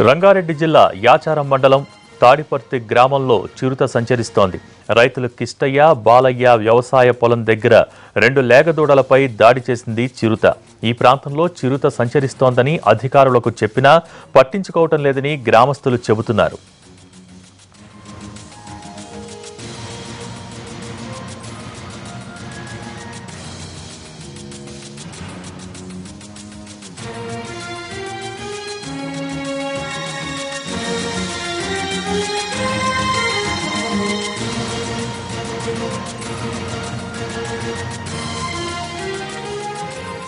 రంగారెడ్డి జిల్లా యాచారం మండలం తాడిపర్తి గ్రామంలో చిరుత సంచరిస్తోంది. రైతులు కిష్టయ్య బాలయ్య వ్యవసాయ పొలం దగ్గర రెండు లేగదూడలపై దాడి చేసింది చిరుత. ఈ ప్రాంతంలో చిరుత సంచరిస్తోందని అధికారులకు చెప్పినా పట్టించుకోవటం లేదని గ్రామస్తులు చెబుతున్నారు.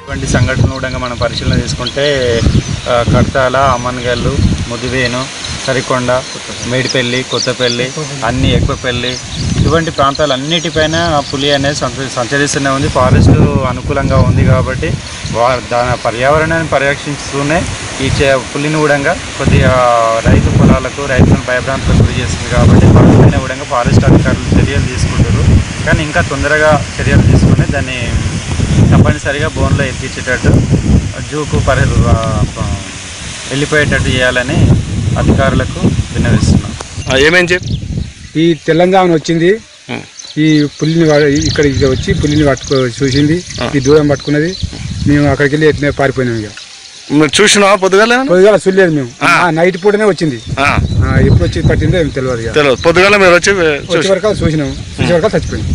ఇటువంటి సంఘటనలు కూడా మనం పరిశీలన చేసుకుంటే కడతాల అమ్మన్గల్లు ముదివేను సరికొండ మేడిపల్లి కొత్తపల్లి అన్ని ఎక్కువపల్లి ఇటువంటి ప్రాంతాలన్నిటిపైన పులి అనేది సంచరిస్తూనే ఉంది. ఫారెస్ట్ అనుకూలంగా ఉంది కాబట్టి వారు దాని పర్యావరణాన్ని పరిరక్షిస్తూనే ఈ చే పులిని కూడా కొద్దిగా రైతు పొలాలకు రైతులను భయభ్రాంతులకు గురి చేస్తుంది కాబట్టి వాటిపైన కూడా ఫారెస్ట్ అధికారులు చర్యలు తీసుకుంటారు. కానీ ఇంకా తొందరగా చర్యలు తీసుకుని దాన్ని తప్పనిసరిగా బోన్లో ఎత్తించేటట్టు జూకు పరి వెళ్ళిపోయేటట్టు చేయాలని అధికారులకు విన్నవిస్తున్నాం. ఏమేం చెప్పి ఈ తెలంగాణ వచ్చింది. ఈ పులిని ఇక్కడికి వచ్చి పులిని పట్టుకో చూసింది. ఈ దూరం పట్టుకున్నది. మేము అక్కడికి వెళ్ళి ఎట్లా పారిపోయినాం ఇక. మీరు చూసినావా పొద్దుగాల? పొద్దుగాల చూడలేదు మేము. ఆ. నైట్ పూటనే వచ్చింది. ఎప్పుడు వచ్చి పట్టిందో తెలియదు ఇక. తెలియదు పొద్దుగాల మీరు వచ్చి వచ్చే వరకు చూసినాం. చూసే వరకు చచ్చిపోయింది.